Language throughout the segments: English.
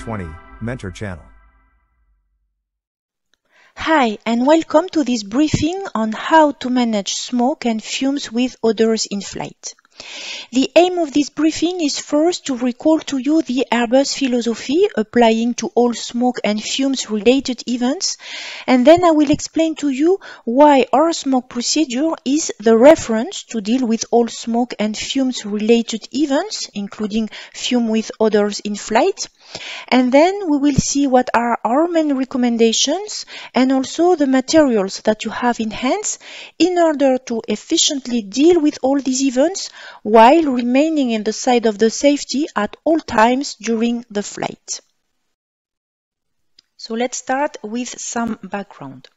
A320 Mentor Channel. Hi, and welcome to this briefing on how to manage smoke and fumes with odors in flight. The aim of this briefing is first to recall to you the Airbus philosophy applying to all smoke and fumes related events, and then I will explain to you why our smoke procedure is the reference to deal with all smoke and fumes related events, including fume with odors in flight. And then we will see what are our main recommendations and also the materials that you have in hands in order to efficiently deal with all these events while remaining in the side of the safety at all times during the flight. So let's start with some background.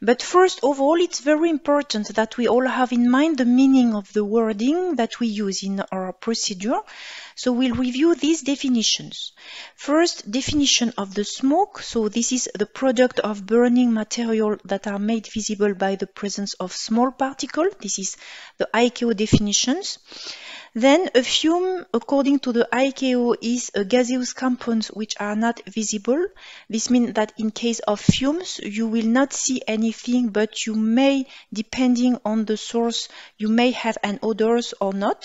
But first of all, it's very important that we all have in mind the meaning of the wording that we use in our procedure. So we'll review these definitions. First, definition of the smoke. So this is the product of burning material that are made visible by the presence of small particles. This is the ICAO definitions. Then a fume, according to the ICAO, is a gaseous compound which are not visible. This means that in case of fumes, you will not see anything, but you may, depending on the source, you may have an odors or not.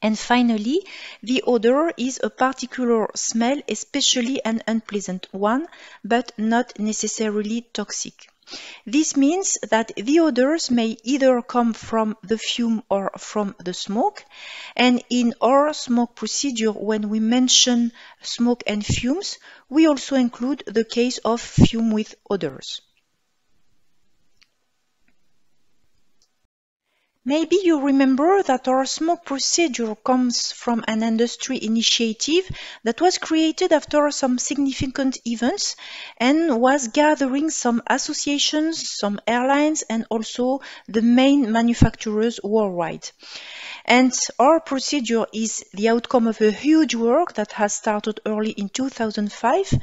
And finally, the odor is a particular smell, especially an unpleasant one, but not necessarily toxic. This means that the odors may either come from the fume or from the smoke. And in our smoke procedure, when we mention smoke and fumes, we also include the case of fume with odors. Maybe you remember that our smoke procedure comes from an industry initiative that was created after some significant events and was gathering some associations, some airlines, and also the main manufacturers worldwide. And our procedure is the outcome of a huge work that has started early in 2005.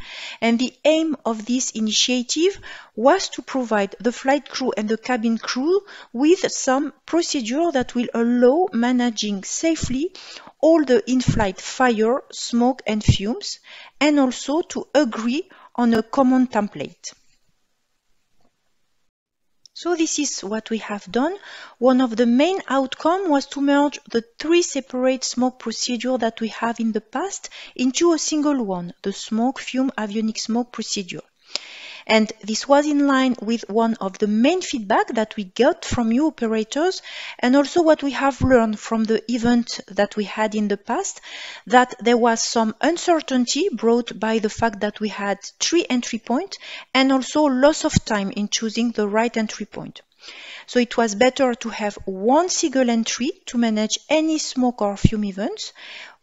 And the aim of this initiative was to provide the flight crew and the cabin crew with some procedure that will allow managing safely all the in-flight fire, smoke and fumes, and also to agree on a common template. So this is what we have done. One of the main outcome was to merge the three separate smoke procedure that we have in the past into a single one, the smoke fume avionic smoke procedure. And this was in line with one of the main feedback that we got from you operators and also what we have learned from the event that we had in the past, that there was some uncertainty brought by the fact that we had three entry points and also loss of time in choosing the right entry point. So it was better to have one single entry to manage any smoke or fume events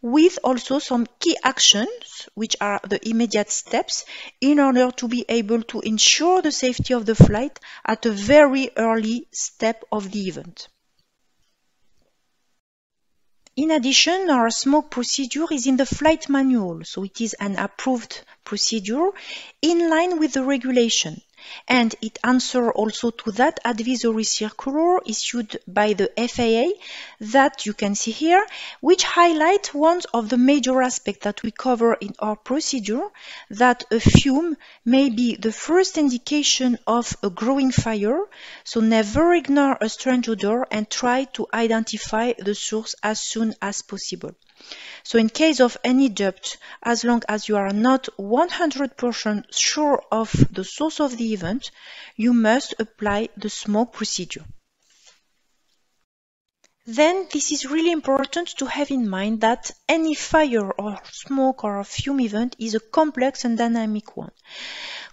with also some key actions, which are the immediate steps, in order to be able to ensure the safety of the flight at a very early step of the event. In addition, our smoke procedure is in the flight manual, so it is an approved procedure in line with the regulation and it answers also to that advisory circular issued by the FAA that you can see here, which highlight one of the major aspects that we cover in our procedure, that a fume may be the first indication of a growing fire, so never ignore a strange odor and try to identify the source as soon as possible. So in case of any doubt, as long as you are not 100% sure of the source of the event, you must apply the smoke procedure. Then this is really important to have in mind that any fire or smoke or fume event is a complex and dynamic one.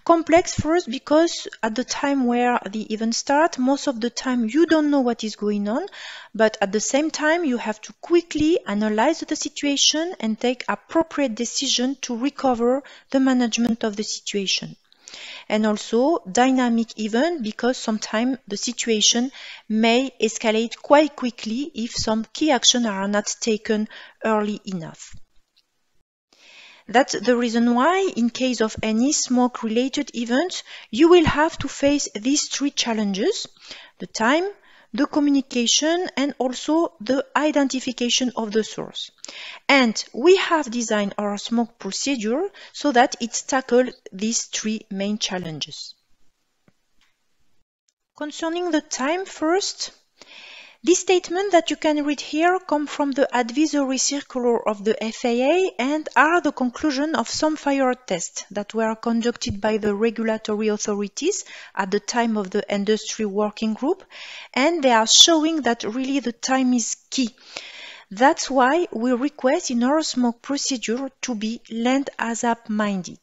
Complex first because at the time where the event starts, most of the time you don't know what is going on, but at the same time you have to quickly analyze the situation and take appropriate decision to recover the management of the situation. And also dynamic even because sometimes the situation may escalate quite quickly if some key actions are not taken early enough. That's the reason why, in case of any smoke-related event, you will have to face these three challenges. The time, the communication, and also the identification of the source. And we have designed our smoke procedure so that it tackles these three main challenges. Concerning the time first, this statement that you can read here come from the advisory circular of the FAA and are the conclusion of some fire tests that were conducted by the regulatory authorities at the time of the industry working group and they are showing that really the time is key. That's why we request in our smoke procedure to be land ASAP minded.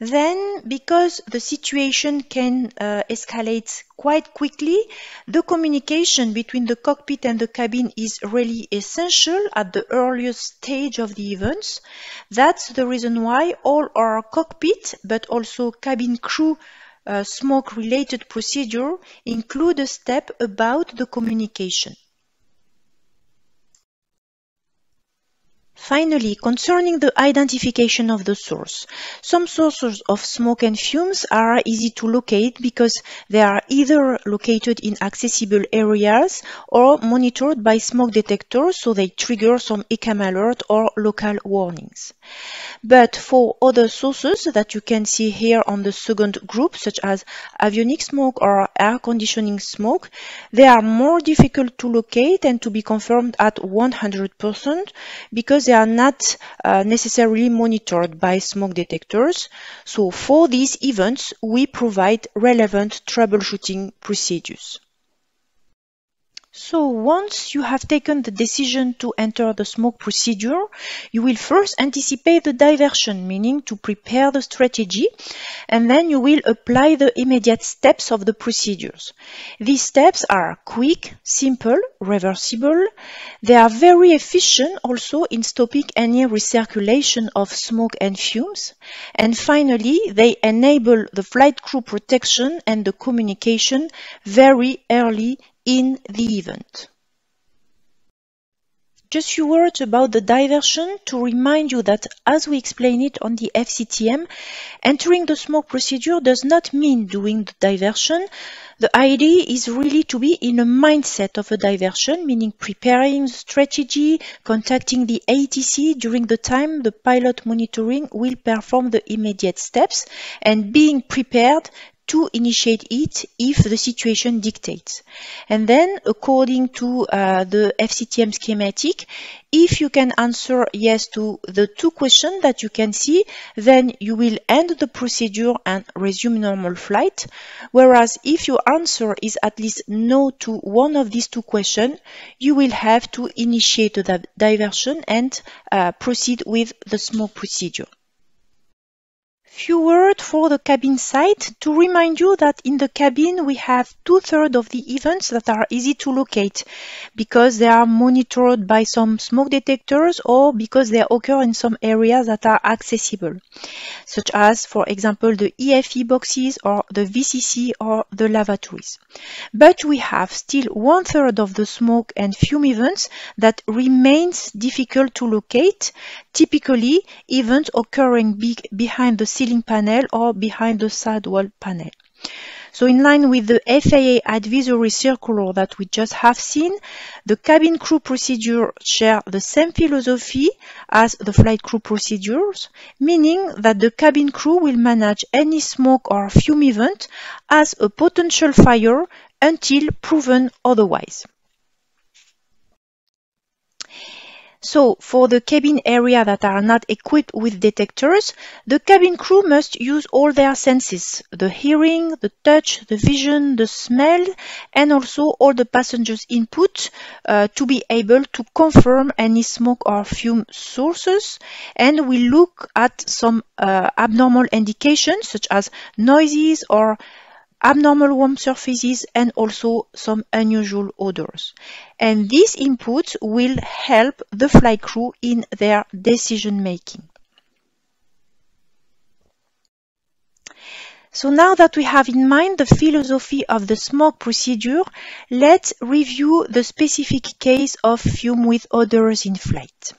Then, because the situation can uh, escalate quite quickly, the communication between the cockpit and the cabin is really essential at the earliest stage of the events. That's the reason why all our cockpit, but also cabin crew uh, smoke related procedure include a step about the communication. Finally, concerning the identification of the source, some sources of smoke and fumes are easy to locate because they are either located in accessible areas or monitored by smoke detectors so they trigger some ECAM alert or local warnings. But for other sources that you can see here on the second group, such as avionic smoke or air conditioning smoke, they are more difficult to locate and to be confirmed at 100% because they are not uh, necessarily monitored by smoke detectors. So for these events, we provide relevant troubleshooting procedures. So once you have taken the decision to enter the smoke procedure, you will first anticipate the diversion, meaning to prepare the strategy, and then you will apply the immediate steps of the procedures. These steps are quick, simple, reversible. They are very efficient also in stopping any recirculation of smoke and fumes. And finally, they enable the flight crew protection and the communication very early in the event. Just a few words about the diversion to remind you that as we explain it on the FCTM, entering the smoke procedure does not mean doing the diversion. The idea is really to be in a mindset of a diversion, meaning preparing the strategy, contacting the ATC during the time the pilot monitoring will perform the immediate steps, and being prepared to initiate it if the situation dictates. And then, according to uh, the FCTM schematic, if you can answer yes to the two questions that you can see, then you will end the procedure and resume normal flight. Whereas if your answer is at least no to one of these two questions, you will have to initiate the diversion and uh, proceed with the smoke procedure. Few words for the cabin side to remind you that in the cabin we have two-thirds of the events that are easy to locate because they are monitored by some smoke detectors or because they occur in some areas that are accessible, such as, for example, the EFE boxes or the VCC or the lavatories. But we have still one-third of the smoke and fume events that remains difficult to locate, typically events occurring be behind the ceiling panel or behind the sidewall panel. So in line with the FAA advisory circular that we just have seen, the cabin crew procedure share the same philosophy as the flight crew procedures, meaning that the cabin crew will manage any smoke or fume event as a potential fire until proven otherwise. So for the cabin area that are not equipped with detectors, the cabin crew must use all their senses, the hearing, the touch, the vision, the smell, and also all the passengers' input uh, to be able to confirm any smoke or fume sources. And we look at some uh, abnormal indications such as noises or abnormal warm surfaces and also some unusual odors. And these inputs will help the flight crew in their decision making. So now that we have in mind the philosophy of the smoke procedure, let's review the specific case of fume with odors in flight.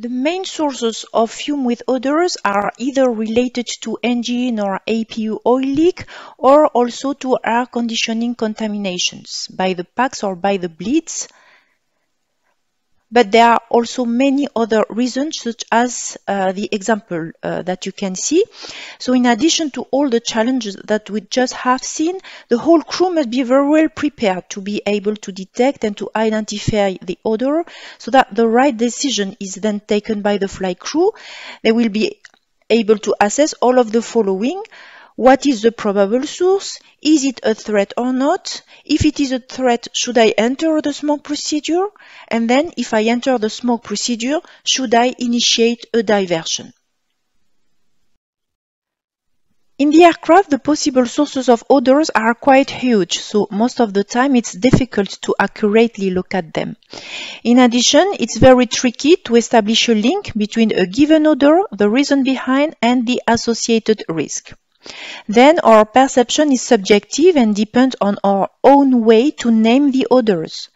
The main sources of fume with odors are either related to engine or APU oil leak or also to air conditioning contaminations by the packs or by the bleeds but there are also many other reasons, such as uh, the example uh, that you can see. So in addition to all the challenges that we just have seen, the whole crew must be very well prepared to be able to detect and to identify the odor so that the right decision is then taken by the flight crew. They will be able to assess all of the following. What is the probable source? Is it a threat or not? If it is a threat, should I enter the smoke procedure? And then if I enter the smoke procedure, should I initiate a diversion? In the aircraft, the possible sources of odors are quite huge, so most of the time it's difficult to accurately look at them. In addition, it's very tricky to establish a link between a given odor, the reason behind, and the associated risk. Then our perception is subjective and depends on our own way to name the odors.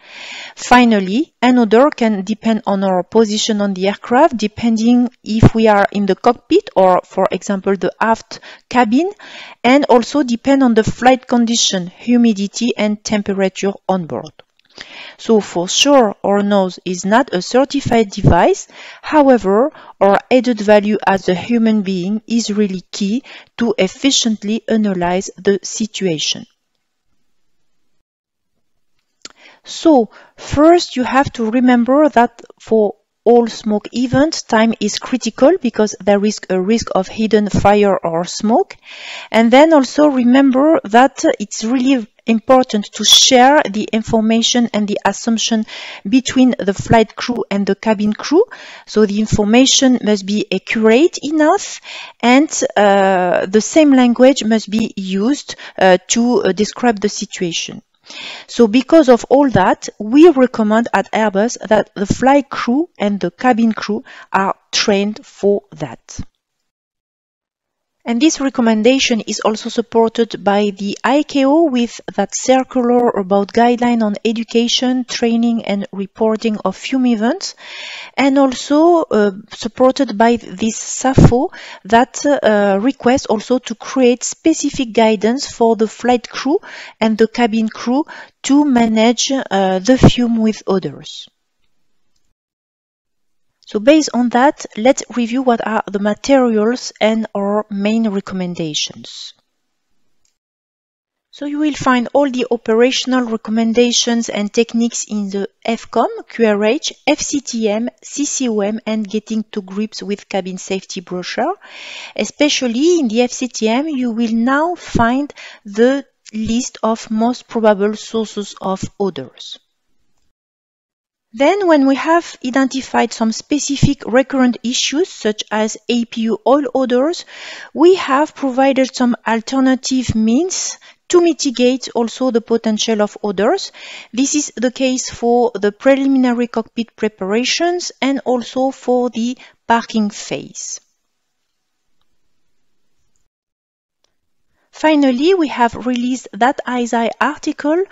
Finally, an odor can depend on our position on the aircraft, depending if we are in the cockpit or, for example, the aft cabin, and also depend on the flight condition, humidity, and temperature on board. So for sure, our nose is not a certified device. However, our added value as a human being is really key to efficiently analyze the situation. So first you have to remember that for all smoke events, time is critical because there is a risk of hidden fire or smoke. And then also remember that it's really important to share the information and the assumption between the flight crew and the cabin crew. So the information must be accurate enough and uh, the same language must be used uh, to uh, describe the situation. So because of all that, we recommend at Airbus that the flight crew and the cabin crew are trained for that. And this recommendation is also supported by the ICAO with that circular about guideline on education, training and reporting of fume events and also uh, supported by this SAFO that uh, requests also to create specific guidance for the flight crew and the cabin crew to manage uh, the fume with odors. So based on that, let's review what are the materials and our main recommendations. So you will find all the operational recommendations and techniques in the FCOM, QRH, FCTM, CCOM and Getting to Grips with Cabin Safety brochure. Especially in the FCTM, you will now find the list of most probable sources of odors. Then when we have identified some specific recurrent issues such as APU oil odors, we have provided some alternative means to mitigate also the potential of odors. This is the case for the preliminary cockpit preparations and also for the parking phase. Finally, we have released that ISI article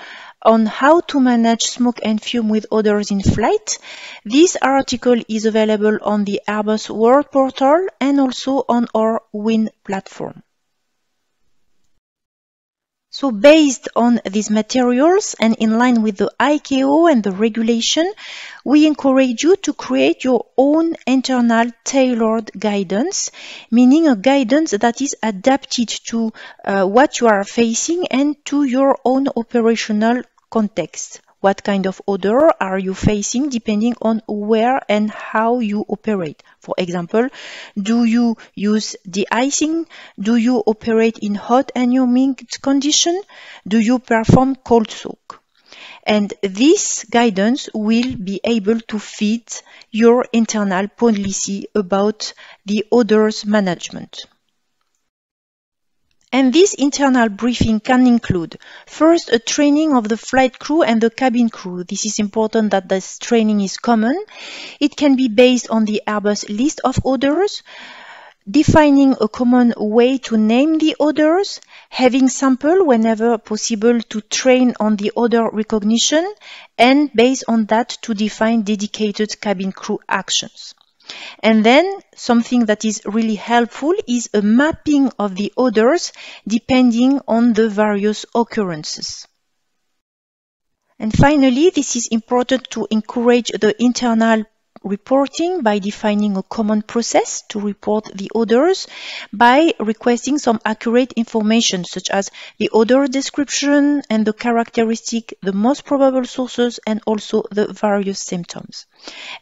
on how to manage smoke and fume with odors in flight. This article is available on the Airbus World Portal and also on our WIN platform. So based on these materials and in line with the ICAO and the regulation, we encourage you to create your own internal tailored guidance, meaning a guidance that is adapted to uh, what you are facing and to your own operational context. What kind of odor are you facing depending on where and how you operate? For example, do you use de-icing? Do you operate in hot and humid condition? Do you perform cold soak? And this guidance will be able to fit your internal policy about the odors management. And this internal briefing can include first a training of the flight crew and the cabin crew. This is important that this training is common. It can be based on the Airbus list of odors, defining a common way to name the odors, having sample whenever possible to train on the odor recognition, and based on that to define dedicated cabin crew actions. And then something that is really helpful is a mapping of the odors depending on the various occurrences. And finally, this is important to encourage the internal reporting by defining a common process to report the odors by requesting some accurate information such as the odor description and the characteristic, the most probable sources and also the various symptoms.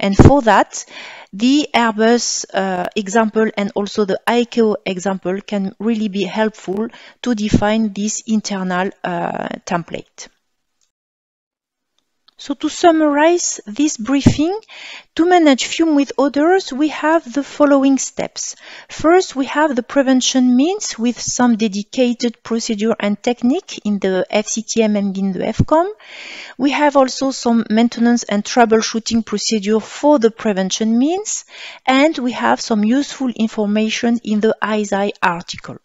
And for that, the Airbus uh, example and also the ICAO example can really be helpful to define this internal uh, template. So to summarize this briefing, to manage fume with odors, we have the following steps. First, we have the prevention means with some dedicated procedure and technique in the FCTM and in the FCOM. We have also some maintenance and troubleshooting procedure for the prevention means, and we have some useful information in the ISI article.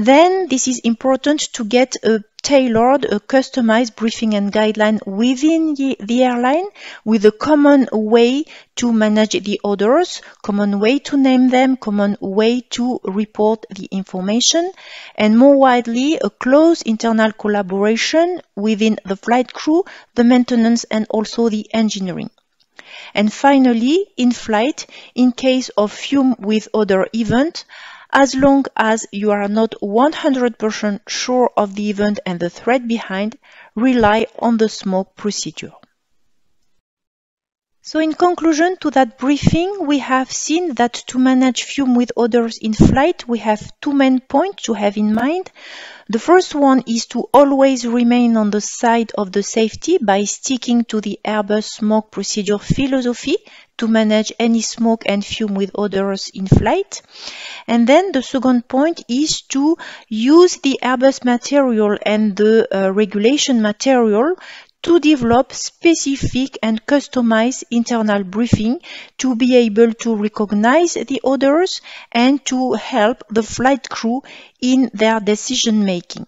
Then this is important to get a tailored, a customized briefing and guideline within the airline with a common way to manage the odors, common way to name them, common way to report the information, and more widely, a close internal collaboration within the flight crew, the maintenance, and also the engineering. And finally, in flight, in case of fume with odor event, as long as you are not 100% sure of the event and the threat behind, rely on the smoke procedure. So in conclusion to that briefing, we have seen that to manage fume with odors in flight, we have two main points to have in mind. The first one is to always remain on the side of the safety by sticking to the Airbus smoke procedure philosophy to manage any smoke and fume with odors in flight. And then the second point is to use the Airbus material and the uh, regulation material to develop specific and customized internal briefing to be able to recognize the odors and to help the flight crew in their decision making.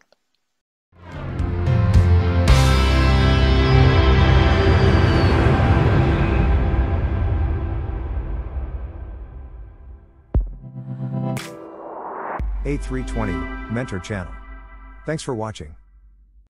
A320 Mentor Channel. Thanks for watching.